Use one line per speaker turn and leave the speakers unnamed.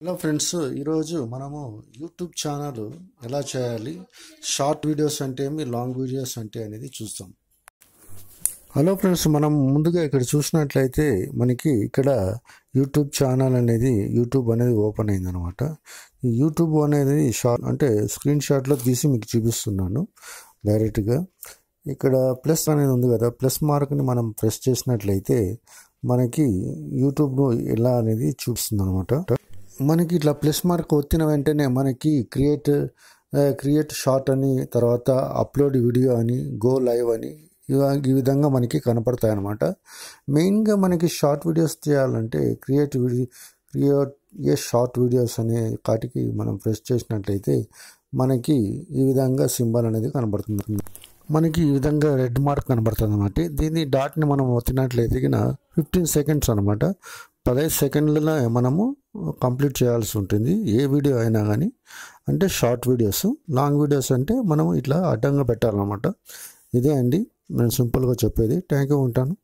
Hello friends ఈరోజు మనము YouTube channel ఎలా చేయాలి షార్ట్ వీడియోస్ అంటే ఏమి లాంగ్ వీడియోస్ అంటే అనేది చూస్తాం. హలో ఫ్రెండ్స్ మనం ముందుగా ఇక్కడ చూసినట్లయితే మనకి ఇక్కడ యూట్యూబ్ ఛానల్ అనేది యూట్యూబ్ అనేది ఓపెన్ అయిందనమాట. ఈ యూట్యూబ్ అనేది షార్ట్ అంటే స్క్రీన్ షాట్లో తీసి మీకు చూపిస్తున్నాను డైరెక్ట్గా. ఇక్కడ ప్లస్ అనేది ఉంది కదా ప్లస్ మార్క్ని మనం ప్రెస్ చేసినట్లయితే మనకి యూట్యూబ్ను ఎలా అనేది చూపిస్తుంది అనమాట మనకి ఇట్లా ప్లస్ మార్క్ వచ్చిన వెంటనే మనకి క్రియేట్ క్రియేట్ షార్ట్ అని తర్వాత అప్లోడ్ వీడియో అని గో లైవ్ అని ఈ విధంగా మనకి కనపడతాయి అన్నమాట మెయిన్గా మనకి షార్ట్ వీడియోస్ చేయాలంటే create video create a short videos అనే కాటికి మనం ప్రెస్ చేసినట్లయితే మనకి ఈ విధంగా సింబల్ అనేది కనబడుతుంది. మనకి ఈ విధంగా రెడ్ మార్క్ కనబడుతుంది అనమాట దీన్ని డాట్ని మనం వచ్చినట్లయితే ఫిఫ్టీన్ సెకండ్స్ అనమాట పదహైదు సెకండ్లలో మనము కంప్లీట్ చేయాల్సి ఉంటుంది. ఏ వీడియో అయినా కానీ అంటే షార్ట్ వీడియోస్ లాంగ్ వీడియోస్ అంటే మనం ఇట్లా అడ్డంగా పెట్టాలన్నమాట. ఇదే అండి. నేను సింపుల్గా చెప్పేది. థ్యాంక్ యూ ఉంటాను.